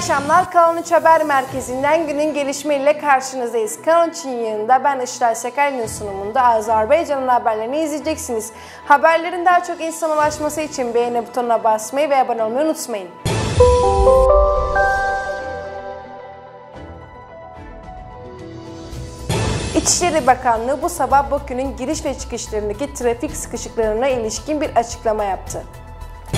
akşamlar. Kanal 3 Haber Merkezi'nden günün gelişmeleriyle karşınızdayız. Kanal 3'ün yanında ben Işıl Sakarya'nın sunumunda Azerbaycan'ın haberlerini izleyeceksiniz. Haberlerin daha çok insana ulaşması için beğeni butonuna basmayı ve abone olmayı unutmayın. İçişleri Bakanlığı bu sabah Bakü'nün giriş ve çıkışlarındaki trafik sıkışıklarına ilişkin bir açıklama yaptı.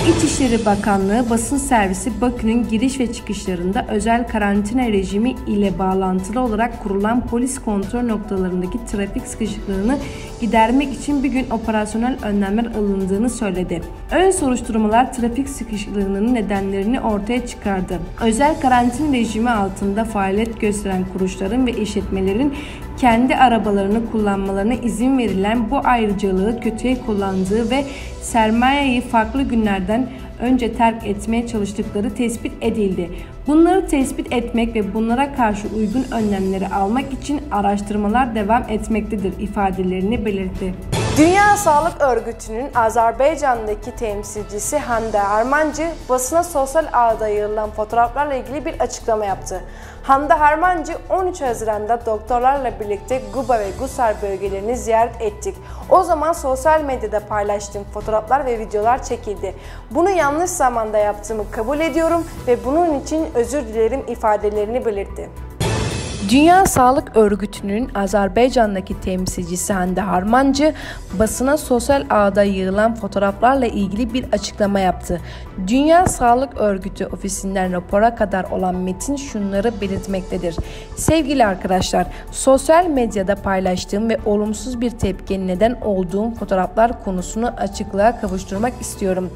İçişleri Bakanlığı basın servisi Bakü'nün giriş ve çıkışlarında özel karantina rejimi ile bağlantılı olarak kurulan polis kontrol noktalarındaki trafik sıkışıklığını gidermek için bir gün operasyonel önlemler alındığını söyledi. Ön soruşturmalar trafik sıkışıklığının nedenlerini ortaya çıkardı. Özel karantina rejimi altında faaliyet gösteren kuruluşların ve işletmelerin kendi arabalarını kullanmalarına izin verilen bu ayrıcalığı kötüye kullandığı ve sermayeyi farklı günlerden önce terk etmeye çalıştıkları tespit edildi. Bunları tespit etmek ve bunlara karşı uygun önlemleri almak için araştırmalar devam etmektedir ifadelerini belirtti. Dünya Sağlık Örgütü'nün Azerbaycan'daki temsilcisi Hande Armancı basına sosyal ağda yayılan fotoğraflarla ilgili bir açıklama yaptı. Hande Harmancı 13 Haziran'da doktorlarla birlikte Guba ve Gusar bölgelerini ziyaret ettik. O zaman sosyal medyada paylaştığım fotoğraflar ve videolar çekildi. Bunu yanlış zamanda yaptığımı kabul ediyorum ve bunun için özür dilerim ifadelerini belirtti. Dünya Sağlık Örgütü'nün Azerbaycan'daki temsilcisi Hande Harmancı basına sosyal ağda yığılan fotoğraflarla ilgili bir açıklama yaptı. Dünya Sağlık Örgütü ofisinden rapora kadar olan metin şunları belirtmektedir. Sevgili arkadaşlar, sosyal medyada paylaştığım ve olumsuz bir tepki neden olduğum fotoğraflar konusunu açıklığa kavuşturmak istiyorum.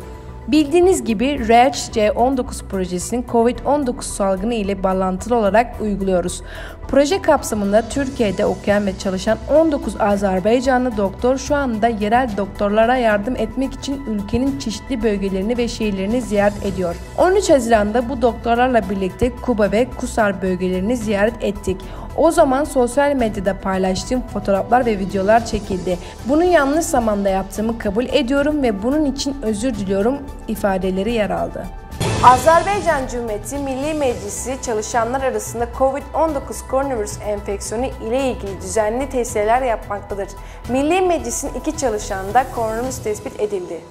Bildiğiniz gibi REACH C19 projesini COVID-19 salgını ile bağlantılı olarak uyguluyoruz. Proje kapsamında Türkiye'de okuyan ve çalışan 19 Azerbaycanlı doktor şu anda yerel doktorlara yardım etmek için ülkenin çeşitli bölgelerini ve şehirlerini ziyaret ediyor. 13 Haziran'da bu doktorlarla birlikte Kuba ve Kusar bölgelerini ziyaret ettik. O zaman sosyal medyada paylaştığım fotoğraflar ve videolar çekildi. Bunu yanlış zamanda yaptığımı kabul ediyorum ve bunun için özür diliyorum ifadeleri yer aldı. Azerbaycan Cumhuriyeti Milli Meclisi çalışanlar arasında COVID-19 koronavirüs enfeksiyonu ile ilgili düzenli testler yapmaktadır. Milli Meclis'in iki çalışanında koronavirüs tespit edildi.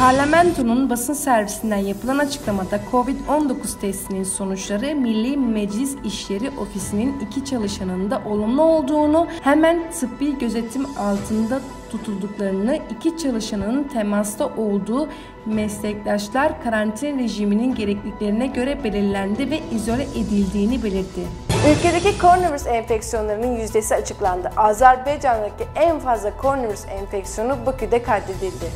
Parlamentonun basın servisinden yapılan açıklamada COVID-19 testinin sonuçları Milli Meclis İşleri Ofisi'nin iki çalışanında olumlu olduğunu, hemen tıbbi gözetim altında tutulduklarını, iki çalışanın temasta olduğu meslektaşlar karantina rejiminin gerekliliklerine göre belirlendi ve izole edildiğini belirtti. Ülkedeki koronavirüs enfeksiyonlarının yüzdesi açıklandı. Azerbaycan'daki en fazla koronavirüs enfeksiyonu Bakü'de kaydedildi.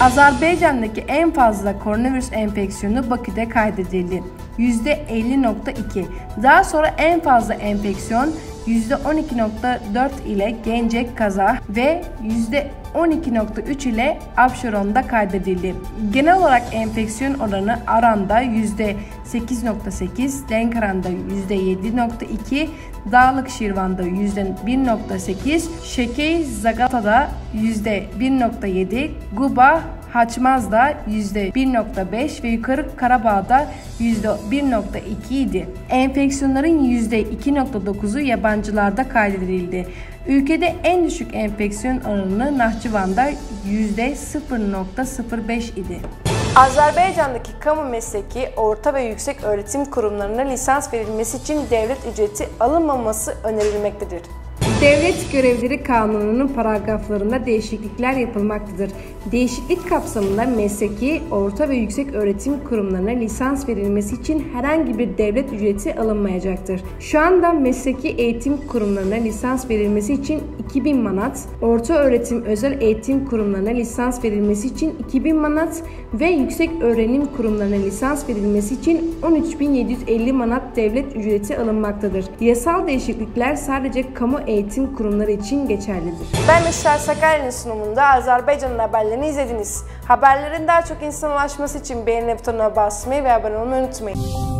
Azerbaycan'daki en fazla koronavirüs enfeksiyonu Bakü'de kaydedildi. %50.2. Daha sonra en fazla enfeksiyon %12.4 ile Gencek Kaza ve %12.3 ile Abşeron'da kaydedildi. Genel olarak enfeksiyon oranı Aran'da %8.8, Denkaran'da %7.2, Dağlık Şirvan'da %1.8, Şekey Zagata'da %1.7, Guba Haçmaz'da %1.5 ve Yukarı Karabağ'da %1.2 idi. Enfeksiyonların %2.9'u yabancılarda kaydedildi. Ülkede en düşük enfeksiyon oranı Nahçıvan'da %0.05 idi. Azerbaycan'daki kamu mesleki, orta ve yüksek öğretim kurumlarına lisans verilmesi için devlet ücreti alınmaması önerilmektedir. Devlet Görevleri Kanunu'nun paragraflarında değişiklikler yapılmaktadır. Değişiklik kapsamında mesleki, orta ve yüksek öğretim kurumlarına lisans verilmesi için herhangi bir devlet ücreti alınmayacaktır. Şu anda mesleki eğitim kurumlarına lisans verilmesi için 2000 manat, orta öğretim özel eğitim kurumlarına lisans verilmesi için 2000 manat ve yüksek öğrenim kurumlarına lisans verilmesi için 13.750 manat devlet ücreti alınmaktadır. Yasal değişiklikler sadece kamu eğitim kurumları için geçerlidir. Ben Işlar Sakarya'nın sunumunda Azerbaycan'ın haberlerini izlediniz. Haberlerin daha çok insan ulaşması için beğeni butonuna basmayı ve abone olmayı unutmayın.